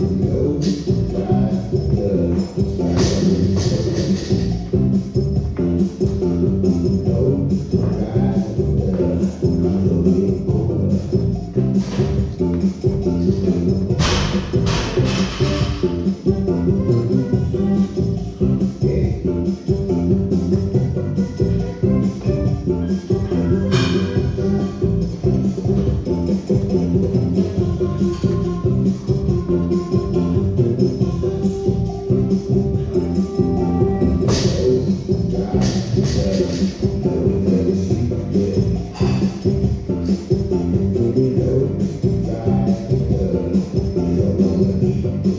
Right. Good. Música